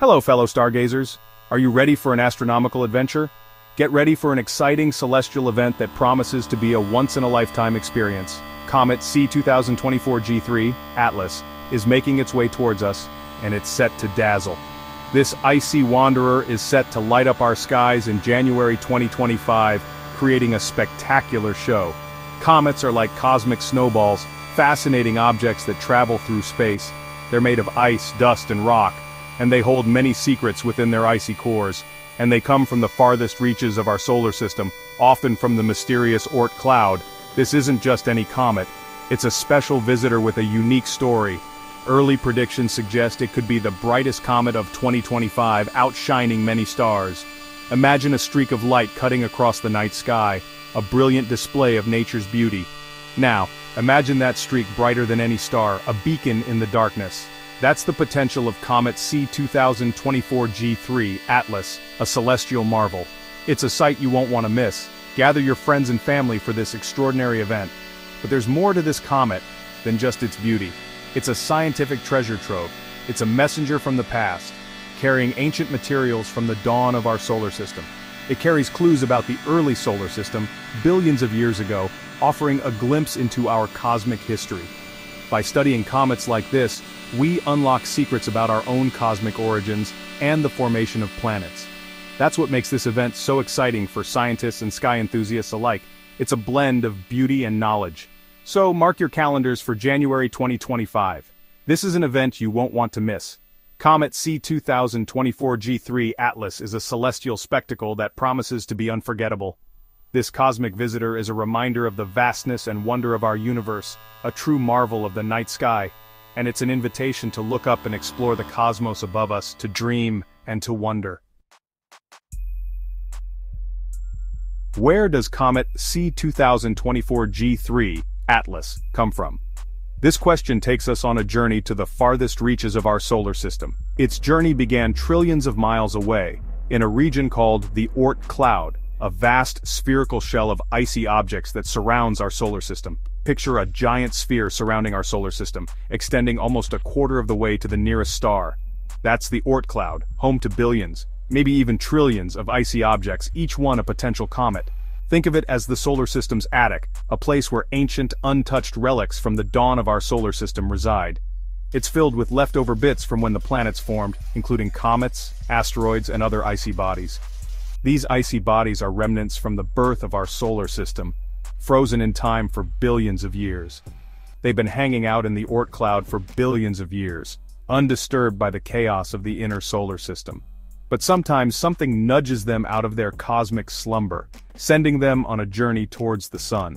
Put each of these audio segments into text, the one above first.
Hello, fellow stargazers. Are you ready for an astronomical adventure? Get ready for an exciting celestial event that promises to be a once-in-a-lifetime experience. Comet C2024 G3, Atlas, is making its way towards us, and it's set to dazzle. This icy wanderer is set to light up our skies in January 2025, creating a spectacular show. Comets are like cosmic snowballs, fascinating objects that travel through space. They're made of ice, dust, and rock, and they hold many secrets within their icy cores, and they come from the farthest reaches of our solar system, often from the mysterious Oort cloud. This isn't just any comet, it's a special visitor with a unique story. Early predictions suggest it could be the brightest comet of 2025, outshining many stars. Imagine a streak of light cutting across the night sky, a brilliant display of nature's beauty. Now, imagine that streak brighter than any star, a beacon in the darkness. That's the potential of Comet C2024 G3 Atlas, a celestial marvel. It's a sight you won't want to miss. Gather your friends and family for this extraordinary event. But there's more to this comet than just its beauty. It's a scientific treasure trove. It's a messenger from the past, carrying ancient materials from the dawn of our solar system. It carries clues about the early solar system, billions of years ago, offering a glimpse into our cosmic history. By studying comets like this, we unlock secrets about our own cosmic origins and the formation of planets. That's what makes this event so exciting for scientists and sky enthusiasts alike. It's a blend of beauty and knowledge. So mark your calendars for January 2025. This is an event you won't want to miss. Comet C2024 G3 Atlas is a celestial spectacle that promises to be unforgettable. This cosmic visitor is a reminder of the vastness and wonder of our universe, a true marvel of the night sky, and it's an invitation to look up and explore the cosmos above us, to dream and to wonder. Where does comet C2024 G3 Atlas come from? This question takes us on a journey to the farthest reaches of our solar system. Its journey began trillions of miles away, in a region called the Oort cloud, a vast spherical shell of icy objects that surrounds our solar system. Picture a giant sphere surrounding our solar system, extending almost a quarter of the way to the nearest star. That's the Oort cloud, home to billions, maybe even trillions of icy objects, each one a potential comet. Think of it as the solar system's attic, a place where ancient, untouched relics from the dawn of our solar system reside. It's filled with leftover bits from when the planets formed, including comets, asteroids, and other icy bodies. These icy bodies are remnants from the birth of our solar system, frozen in time for billions of years. They've been hanging out in the Oort cloud for billions of years, undisturbed by the chaos of the inner solar system but sometimes something nudges them out of their cosmic slumber, sending them on a journey towards the sun.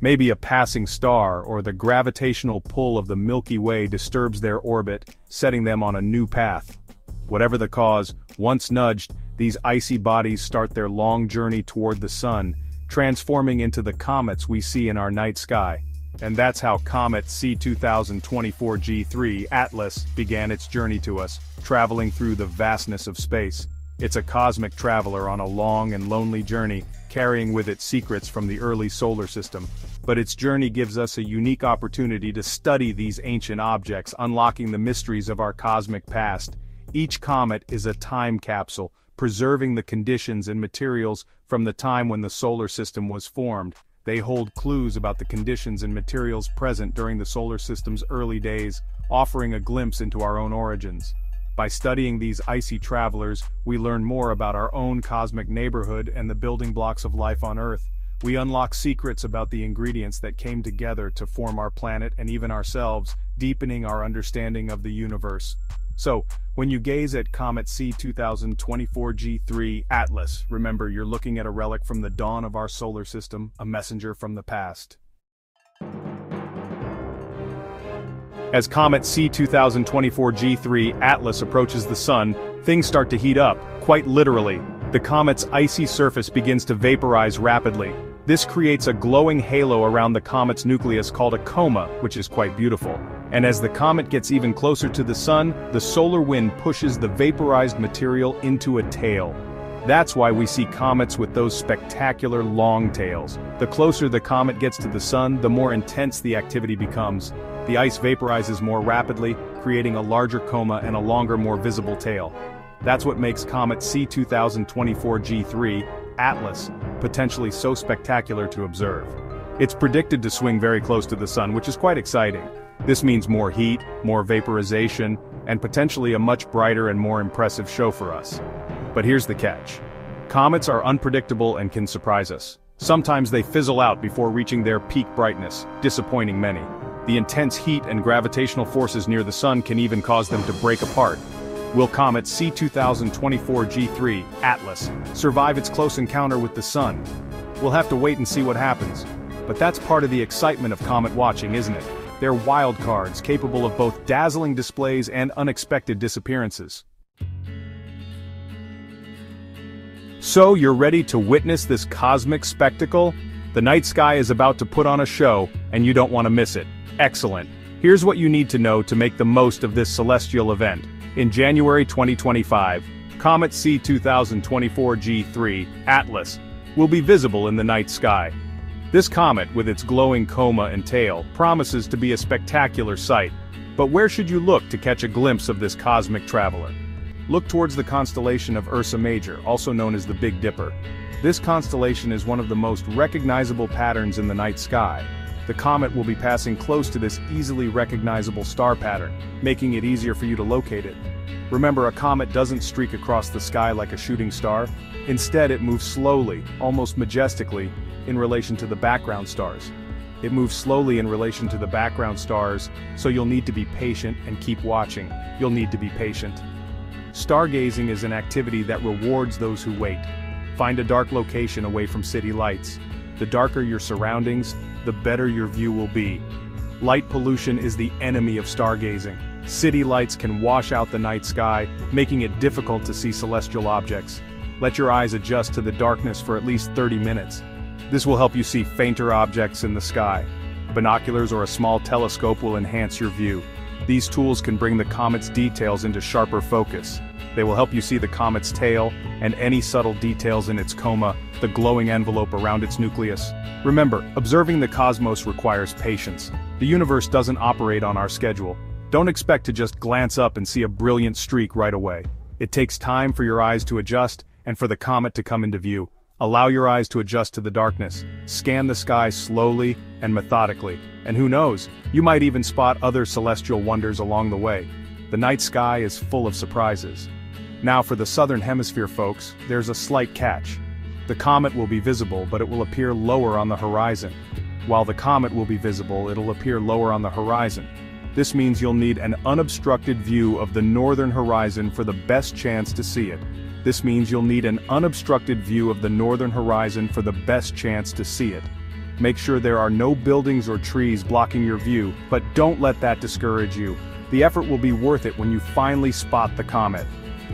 Maybe a passing star or the gravitational pull of the Milky Way disturbs their orbit, setting them on a new path. Whatever the cause, once nudged, these icy bodies start their long journey toward the sun, transforming into the comets we see in our night sky. And that's how Comet C2024 G3 Atlas began its journey to us, traveling through the vastness of space. It's a cosmic traveler on a long and lonely journey, carrying with it secrets from the early solar system. But its journey gives us a unique opportunity to study these ancient objects, unlocking the mysteries of our cosmic past. Each comet is a time capsule, preserving the conditions and materials from the time when the solar system was formed. They hold clues about the conditions and materials present during the solar system's early days, offering a glimpse into our own origins. By studying these icy travelers, we learn more about our own cosmic neighborhood and the building blocks of life on Earth. We unlock secrets about the ingredients that came together to form our planet and even ourselves, deepening our understanding of the universe. So, when you gaze at Comet C2024 G3 Atlas, remember you're looking at a relic from the dawn of our solar system, a messenger from the past. As Comet C2024 G3 Atlas approaches the Sun, things start to heat up, quite literally. The comet's icy surface begins to vaporize rapidly. This creates a glowing halo around the comet's nucleus called a coma, which is quite beautiful. And as the comet gets even closer to the sun, the solar wind pushes the vaporized material into a tail. That's why we see comets with those spectacular long tails. The closer the comet gets to the sun, the more intense the activity becomes. The ice vaporizes more rapidly, creating a larger coma and a longer more visible tail. That's what makes Comet C2024 G3, Atlas, potentially so spectacular to observe. It's predicted to swing very close to the sun which is quite exciting. This means more heat, more vaporization, and potentially a much brighter and more impressive show for us. But here's the catch. Comets are unpredictable and can surprise us. Sometimes they fizzle out before reaching their peak brightness, disappointing many. The intense heat and gravitational forces near the sun can even cause them to break apart. Will comet C2024 G3, Atlas, survive its close encounter with the sun? We'll have to wait and see what happens. But that's part of the excitement of comet watching, isn't it? They're wild cards capable of both dazzling displays and unexpected disappearances. So you're ready to witness this cosmic spectacle? The night sky is about to put on a show, and you don't want to miss it. Excellent. Here's what you need to know to make the most of this celestial event. In January 2025, Comet C2024 G3, Atlas, will be visible in the night sky. This comet, with its glowing coma and tail, promises to be a spectacular sight. But where should you look to catch a glimpse of this cosmic traveler? Look towards the constellation of Ursa Major, also known as the Big Dipper. This constellation is one of the most recognizable patterns in the night sky. The comet will be passing close to this easily recognizable star pattern, making it easier for you to locate it. Remember, a comet doesn't streak across the sky like a shooting star. Instead, it moves slowly, almost majestically, in relation to the background stars. It moves slowly in relation to the background stars, so you'll need to be patient and keep watching. You'll need to be patient. Stargazing is an activity that rewards those who wait. Find a dark location away from city lights. The darker your surroundings, the better your view will be. Light pollution is the enemy of stargazing. City lights can wash out the night sky, making it difficult to see celestial objects. Let your eyes adjust to the darkness for at least 30 minutes. This will help you see fainter objects in the sky. Binoculars or a small telescope will enhance your view. These tools can bring the comet's details into sharper focus. They will help you see the comet's tail, and any subtle details in its coma, the glowing envelope around its nucleus. Remember, observing the cosmos requires patience. The universe doesn't operate on our schedule. Don't expect to just glance up and see a brilliant streak right away. It takes time for your eyes to adjust, and for the comet to come into view. Allow your eyes to adjust to the darkness, scan the sky slowly and methodically, and who knows, you might even spot other celestial wonders along the way. The night sky is full of surprises. Now for the southern hemisphere folks, there's a slight catch. The comet will be visible but it will appear lower on the horizon. While the comet will be visible it'll appear lower on the horizon. This means you'll need an unobstructed view of the northern horizon for the best chance to see it. This means you'll need an unobstructed view of the northern horizon for the best chance to see it. Make sure there are no buildings or trees blocking your view, but don't let that discourage you. The effort will be worth it when you finally spot the comet.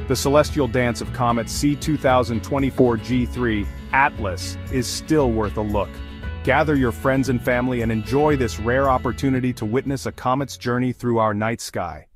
The celestial dance of comet C2024 G3, Atlas, is still worth a look. Gather your friends and family and enjoy this rare opportunity to witness a comet's journey through our night sky.